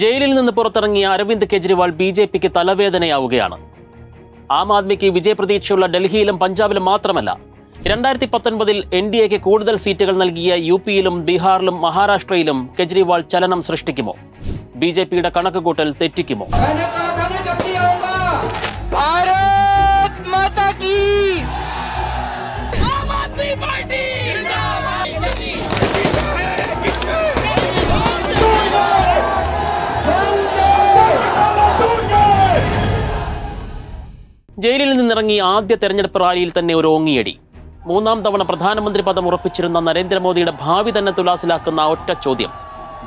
ജയിലിൽ നിന്ന് പുറത്തിറങ്ങിയ അരവിന്ദ് കെജ്രിവാൾ ബി ജെ പിക്ക് തലവേദനയാവുകയാണ്. ആം ആദ്മിക്ക് വിജയപ്രതീക്ഷയുള്ള ഡൽഹിയിലും പഞ്ചാബിലും മാത്രമല്ല രണ്ടായിരത്തി പത്തൊൻപതിൽ എൻ ഡി എക്ക് കൂടുതൽ സീറ്റുകൾ നൽകിയ യു പിയിലും ബീഹാറിലും മഹാരാഷ്ട്രയിലും കെജ്രിവാൾ ചലനം സൃഷ്ടിക്കുമോ? ബി ജെ പിയുടെ കണക്കുകൂട്ടൽ തെറ്റിക്കുമോ? ജയിലിൽ നിന്നിറങ്ങി ആദ്യ തെരഞ്ഞെടുപ്പ് റാലിയിൽ തന്നെ ഒരു ഓങ്ങിയടി. മൂന്നാം തവണ പ്രധാനമന്ത്രി പദം ഉറപ്പിച്ചിരുന്ന നരേന്ദ്രമോദിയുടെ ഭാവി തന്നെ തുലാസിലാക്കുന്ന ഒറ്റ ചോദ്യം.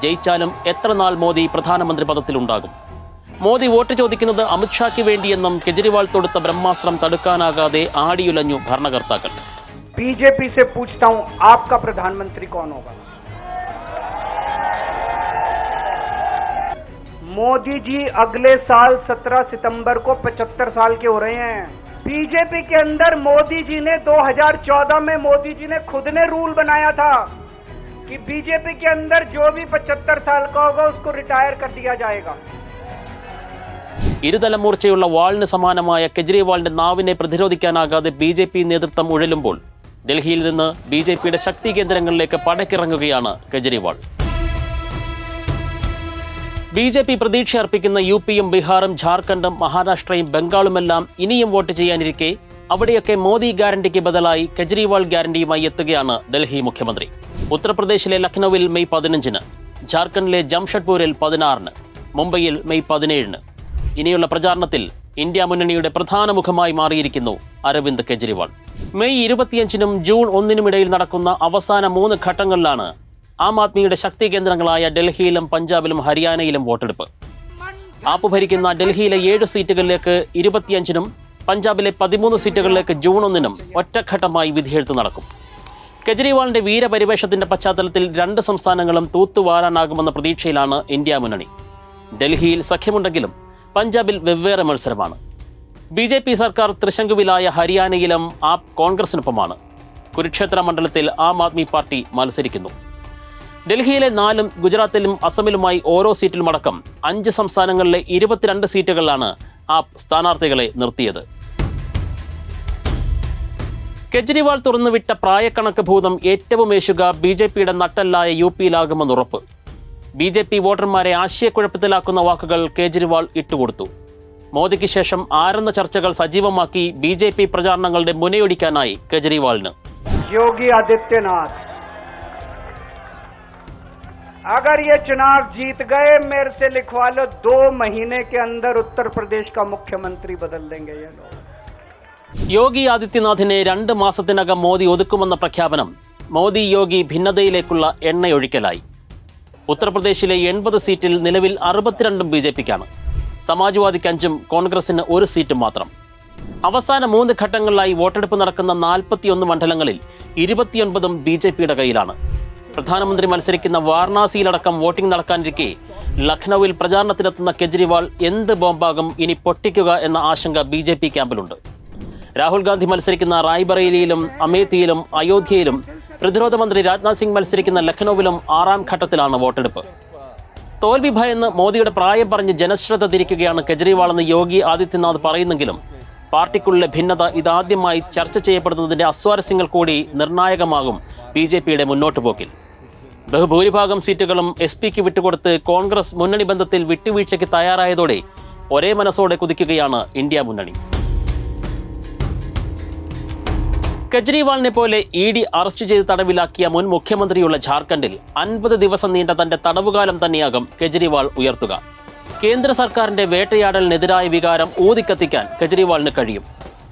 ജയിച്ചാലും എത്ര നാൾ മോദി പ്രധാനമന്ത്രി പദത്തിലുണ്ടാകും മോദി വോട്ട് ചോദിക്കുന്നത് അമിത്ഷാക്ക് വേണ്ടിയെന്നും കെജ്രിവാൾ തൊടുത്ത ബ്രഹ്മാസ്ത്രം തടുക്കാനാകാതെ ആടിയുലഞ്ഞു ഭരണകർത്താക്കൾ. ബി ജെ പി പൂച്ചതാ ആപ്കാ പ്രധാനമന്ത്രി കോൺ ഹോഗാ मोदी जी अगले साल 17 सितंबर को 75 साल के हो रहे हैं बीजेपी के अंदर मोदी जी ने 2014 में मोदी जी ने खुद ने रूल बनाया था कि बीजेपी के अंदर जो भी 75 साल का होगा उसको रिटायर कर दिया जाएगा ഇരുതലമൂർച്ചയുള്ള വാളിന് സമാനമായ കെജ്രിവാളിന്റെ നാവിനെ പ്രതിരോധിക്കാനാകാതെ ബി ജെ പി നേതൃത്വം ഉഴലുമ്പോൾ ഡൽഹിയിൽ നിന്ന് ബി ജെ പിയുടെ ശക്തി കേന്ദ്രങ്ങളിലേക്ക് പടക്കിറങ്ങുകയാണ് കെജ്രിവാൾ ബി ജെ പി പ്രതീക്ഷ അർപ്പിക്കുന്ന യു പിയും ബീഹാറും ഝാർഖണ്ഡും മഹാരാഷ്ട്രയും ബംഗാളുമെല്ലാം ഇനിയും വോട്ട് ചെയ്യാനിരിക്കെ അവിടെയൊക്കെ മോദി ഗ്യാരണ്ടിക്ക് ബദലായി കെജ്രിവാൾ ഗ്യാരണ്ടിയുമായി എത്തുകയാണ് ഡൽഹി മുഖ്യമന്ത്രി. ഉത്തർപ്രദേശിലെ ലക്നൌവിൽ മെയ് പതിനഞ്ചിന് ജാർഖണ്ഡിലെ ജംഷഡ്പൂരിൽ പതിനാറിന് മുംബൈയിൽ മെയ് പതിനേഴിന്. ഇനിയുള്ള പ്രചാരണത്തിൽ ഇന്ത്യ മുന്നണിയുടെ പ്രധാന മുഖമായി മാറിയിരിക്കുന്നു അരവിന്ദ് കെജ്രിവാൾ. മെയ് ഇരുപത്തിയഞ്ചിനും ജൂൺ ഒന്നിനുമിടയിൽ നടക്കുന്ന അവസാന മൂന്ന് ഘട്ടങ്ങളിലാണ് ആം ആദ്മിയുടെ ശക്തി കേന്ദ്രങ്ങളായ ഡൽഹിയിലും പഞ്ചാബിലും ഹരിയാനയിലും വോട്ടെടുപ്പ്. ആപ്പ് ഭരിക്കുന്ന ഡൽഹിയിലെ ഏഴ് സീറ്റുകളിലേക്ക് ഇരുപത്തിയഞ്ചിനും പഞ്ചാബിലെ പതിമൂന്ന് സീറ്റുകളിലേക്ക് ജൂൺ ഒന്നിനും ഒറ്റഘട്ടമായി വിധിയെഴുത്ത് നടക്കും. കെജ്രിവാളിന്റെ വീരപരിവേഷത്തിന്റെ പശ്ചാത്തലത്തിൽ രണ്ട് സംസ്ഥാനങ്ങളും തൂത്തുവാരാനാകുമെന്ന പ്രതീക്ഷയിലാണ് ഇന്ത്യ മുന്നണി. ഡൽഹിയിൽ സഖ്യമുണ്ടെങ്കിലും പഞ്ചാബിൽ വെവ്വേറെ മത്സരമാണ്. ബി ജെ പി സർക്കാർ തൃശങ്കുവിലായ ഹരിയാനയിലും ആപ്പ് കോൺഗ്രസിനൊപ്പമാണ്. കുരുക്ഷേത്ര മണ്ഡലത്തിൽ ആം ആദ്മി പാർട്ടി മത്സരിക്കുന്നു. ഡൽഹിയിലെ നാലും ഗുജറാത്തിലും അസമിലുമായി ഓരോ സീറ്റിലുമടക്കം അഞ്ച് സംസ്ഥാനങ്ങളിലെ ഇരുപത്തിരണ്ട് സീറ്റുകളിലാണ് ആപ്പ് സ്ഥാനാർത്ഥികളെ നിർത്തിയത്. കെജ്രിവാൾ തുറന്നുവിട്ട പ്രായക്കണക്ക് ഭൂതം ഏറ്റവും മേശുക ബി ജെ പിയുടെ നട്ടല്ലായ യു പിയിലാകുമെന്നുറപ്പ് ബി ജെ പി വോട്ടർമാരെ ആശയക്കുഴപ്പത്തിലാക്കുന്ന വാക്കുകൾ കേജ്രിവാൾ ഇട്ടുകൊടുത്തു. മോദിക്ക് ശേഷം ആരെന്ന ചർച്ചകൾ സജീവമാക്കി ബി ജെ പി പ്രചാരണങ്ങളുടെ മുനയൊടിക്കാനായി കെജ്രിവാളിന്. യോഗി ആദിത്യനാഥ് अगर ये चुनाव जीत गए मेरे से लिखवा लो दो महीने के अंदर उत्तर प्रदेश का मुख्यमंत्री बदल देंगे ये लोग യോഗി ആദിത്യനാഥിനെ രണ്ട് മാസത്തിനകം മോദി ഒതുക്കുമെന്ന പ്രഖ്യാപനം മോദി യോഗി ഭിന്നതയിലേക്കുള്ള എണ്ണയൊഴിക്കലായി ഉത്തർപ്രദേശിലെ എൺപത് സീറ്റിൽ നിലവിൽ അറുപത്തിരണ്ടും ബി ജെ പിക്കാണ് സമാജ്വാദിക്ക് അഞ്ചും കോൺഗ്രസിന് ഒരു സീറ്റും മാത്രം അവസാന മൂന്ന് ഘട്ടങ്ങളിലായി വോട്ടെടുപ്പ് നടക്കുന്ന നാൽപ്പത്തിയൊന്ന് മണ്ഡലങ്ങളിൽ ഇരുപത്തിയൊൻപതും ബി ജെ പിയുടെ കയ്യിലാണ് പ്രധാനമന്ത്രി മത്സരിക്കുന്ന വാരണാസിയിലടക്കം വോട്ടിംഗ് നടക്കാനിരിക്കെ ലഖ്നൌവിൽ പ്രചാരണത്തിനെത്തുന്ന കെജ്രിവാൾ എന്ത് ബോംബാകും ഇനി പൊട്ടിക്കുക എന്ന ആശങ്ക ബി ജെ പി ക്യാമ്പിലുണ്ട്. രാഹുൽ ഗാന്ധി മത്സരിക്കുന്ന റായ്ബറേലിയിലും അമേത്തിയിലും അയോധ്യയിലും പ്രതിരോധ മന്ത്രി രാജ്നാഥ് സിംഗ് മത്സരിക്കുന്ന ലഖ്നൌവിലും ആറാം ഘട്ടത്തിലാണ് വോട്ടെടുപ്പ്. തോൽവി ഭയന്ന് മോദിയുടെ പ്രായം പറഞ്ഞ് ജനശ്രദ്ധ തിരിക്കുകയാണ് കെജ്രിവാൾ എന്ന് യോഗി ആദിത്യനാഥ് പറയുന്നെങ്കിലും പാർട്ടിക്കുള്ളിലെ ഭിന്നത ഇതാദ്യമായി ചർച്ച ചെയ്യപ്പെടുന്നതിന്റെ അസ്വാരസ്യങ്ങൾ കൂടി നിർണായകമാകും ബി ജെ പിയുടെ മുന്നോട്ട് പോക്കിൽ ബഹുഭൂരിഭാഗം സീറ്റുകളും എസ് പിക്ക് വിട്ടുകൊടുത്ത് കോൺഗ്രസ് മുന്നണി ബന്ധത്തിൽ വിട്ടുവീഴ്ചയ്ക്ക് തയ്യാറായതോടെ ഒരേ മനസ്സോടെ കുതിക്കുകയാണ് ഇന്ത്യ മുന്നണി. കെജ്രിവാളിനെ പോലെ ഇ ഡി അറസ്റ്റ് ചെയ്ത് തടവിലാക്കിയ മുൻ മുഖ്യമന്ത്രിയുള്ള ഝാർഖണ്ഡിൽ അൻപത് ദിവസം നീണ്ട തന്റെ തടവുകാലം തന്നെയാകും കെജ്രിവാൾ ഉയർത്തുക. കേന്ദ്ര സർക്കാരിന്റെ വേട്ടയാടലിനെതിരായ വികാരം ഊതിക്കത്തിക്കാൻ കെജ്രിവാളിന് കഴിയും.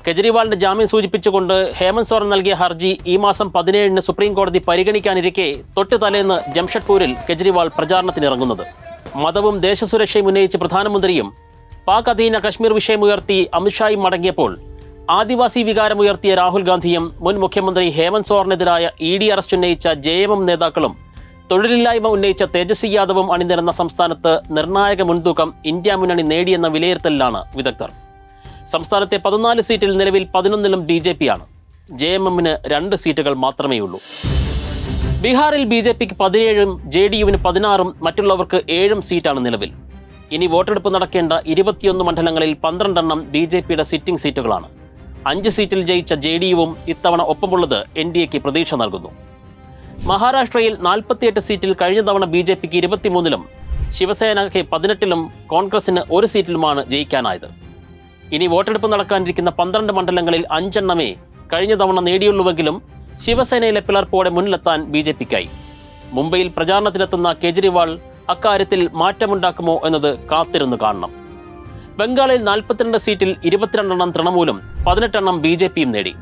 കെജ്രിവാളിന്റെ ജാമ്യം സൂചിപ്പിച്ചുകൊണ്ട് ഹേമന്ത് സോറൻ നൽകിയ ഹർജി ഈ മാസം പതിനേഴിന് സുപ്രീം കോടതി പരിഗണിക്കാനിരിക്കെ തൊട്ടു തലേന്ന് ജംഷഡ്പൂരിൽ കെജ്രിവാൾ പ്രചാരണത്തിനിറങ്ങുന്നത്. മതവും ദേശസുരക്ഷയും ഉന്നയിച്ച് പ്രധാനമന്ത്രിയും പാക് അധീന കശ്മീർ വിഷയമുയർത്തി അമിത്ഷായും മടങ്ങിയപ്പോൾ ആദിവാസി വികാരമുയർത്തിയ രാഹുൽ ഗാന്ധിയും മുൻ മുഖ്യമന്ത്രി ഹേമന്ത് സോറിനെതിരായ ഇ ഡി അറസ്റ്റ് ഉന്നയിച്ച ജെ എം എം നേതാക്കളും തൊഴിലില്ലായ്മ ഉന്നയിച്ച തേജസ്വി യാദവും അണിനിരന്ന സംസ്ഥാനത്ത് നിർണായക മുൻതൂക്കം ഇന്ത്യ മുന്നണി നേടിയെന്ന വിലയിരുത്തലിലാണ് വിദഗ്ധർ. സംസ്ഥാനത്തെ പതിനാല് സീറ്റിൽ നിലവിൽ പതിനൊന്നിലും ബി ജെ പിയാണ്. ജെ എം എമ്മിന് രണ്ട് സീറ്റുകൾ മാത്രമേയുള്ളൂ ബീഹാറിൽ ബി ജെ പിക്ക് പതിനേഴും ജെ ഡി യുവിന് പതിനാറും മറ്റുള്ളവർക്ക് ഏഴും സീറ്റാണ് നിലവിൽ. ഇനി വോട്ടെടുപ്പ് നടക്കേണ്ട ഇരുപത്തിയൊന്ന് മണ്ഡലങ്ങളിൽ പന്ത്രണ്ടെണ്ണം ബി ജെ പിയുടെ സിറ്റിംഗ് സീറ്റുകളാണ്. അഞ്ച് സീറ്റിൽ ജയിച്ച ജെ ഡി യുവും ഇത്തവണ ഒപ്പമുള്ളത് എൻ ഡി എക്ക് പ്രതീക്ഷ നൽകുന്നു. മഹാരാഷ്ട്രയിൽ നാൽപ്പത്തിയെട്ട് സീറ്റിൽ കഴിഞ്ഞ തവണ ബി ജെ പിക്ക് ഇരുപത്തിമൂന്നിലും ശിവസേനയ്ക്ക് പതിനെട്ടിലും കോൺഗ്രസിന് ഒരു സീറ്റിലുമാണ് ജയിക്കാനായത്. ഇനി വോട്ടെടുപ്പ് നടക്കാനിരിക്കുന്ന പന്ത്രണ്ട് മണ്ഡലങ്ങളിൽ അഞ്ചെണ്ണമേ കഴിഞ്ഞ തവണ നേടിയുള്ളൂവെങ്കിലും ശിവസേനയിലെ പിളർപ്പോടെ മുന്നിലെത്താൻ ബി ജെ പിക്കായി. മുംബൈയിൽ പ്രചാരണത്തിനെത്തുന്ന കേജ്രിവാൾ അക്കാര്യത്തിൽ മാറ്റമുണ്ടാക്കുമോ എന്നത് കാത്തിരുന്ന് കാണണം. ബംഗാളിൽ നാൽപ്പത്തിരണ്ട് സീറ്റിൽ ഇരുപത്തിരണ്ടെണ്ണം തൃണമൂലും പതിനെട്ടെണ്ണം ബി ജെ പിയും നേടി.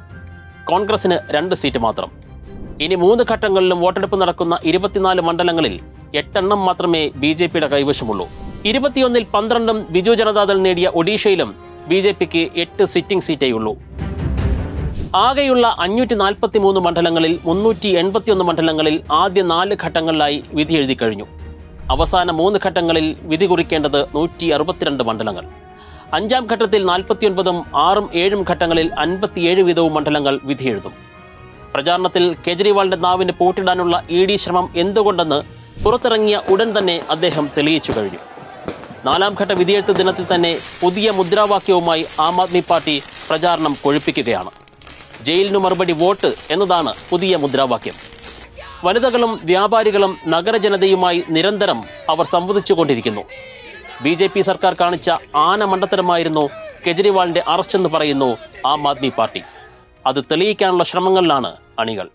കോൺഗ്രസിന് രണ്ട് സീറ്റ് മാത്രം. ഇനി മൂന്ന് ഘട്ടങ്ങളിലും വോട്ടെടുപ്പ് നടക്കുന്ന ഇരുപത്തിനാല് മണ്ഡലങ്ങളിൽ എട്ടെണ്ണം മാത്രമേ ബി ജെ പിയുടെ കൈവശമുള്ളൂ. ഇരുപത്തിയൊന്നിൽ പന്ത്രണ്ടും ബിജു ജനതാദൾ നേടിയ ഒഡീഷയിലും ബി ജെ പിക്ക് എട്ട് സിറ്റിംഗ് സീറ്റേയുള്ളൂ. ആകെയുള്ള അഞ്ഞൂറ്റി നാൽപ്പത്തി മൂന്ന് മണ്ഡലങ്ങളിൽ മുന്നൂറ്റി എൺപത്തിയൊന്ന് മണ്ഡലങ്ങളിൽ ആദ്യ നാല് ഘട്ടങ്ങളിലായി വിധി എഴുതി കഴിഞ്ഞു. അവസാന മൂന്ന് ഘട്ടങ്ങളിൽ വിധി കുറിക്കേണ്ടത് നൂറ്റി അറുപത്തിരണ്ട് മണ്ഡലങ്ങൾ. അഞ്ചാം ഘട്ടത്തിൽ നാൽപ്പത്തിയൊൻപതും ആറും ഏഴും ഘട്ടങ്ങളിൽ അൻപത്തിയേഴ് വീതവും മണ്ഡലങ്ങൾ വിധിയെഴുതും പ്രചാരണത്തിൽ കേജ്രിവാളിന്റെ നാവിന് പൂട്ടിടാനുള്ള ഇ ഡി ശ്രമം എന്തുകൊണ്ടെന്ന് പുറത്തിറങ്ങിയ ഉടൻ തന്നെ അദ്ദേഹം തെളിയിച്ചു കഴിഞ്ഞു. നാലാം ഘട്ട വിധിയെഴുത്ത് ദിനത്തിൽ തന്നെ പുതിയ മുദ്രാവാക്യവുമായി ആം ആദ്മി പാർട്ടി പ്രചാരണം കൊഴുപ്പിക്കുകയാണ്. ജയിലിനു മറുപടി വോട്ട് എന്നതാണ് പുതിയ മുദ്രാവാക്യം. വനിതകളും വ്യാപാരികളും നഗരജനതയുമായി നിരന്തരം അവർ സംവദിച്ചുകൊണ്ടിരിക്കുന്നു. ബി ജെ പി സർക്കാർ കാണിച്ച ആന മണ്ടത്തരമായിരുന്നു കെജ്രിവാളിന്റെ അറസ്റ്റ് എന്ന് പറയുന്നു ആം ആദ്മി പാർട്ടി. അത് തെളിയിക്കാനുള്ള ശ്രമങ്ങളിലാണ് അണികൾ.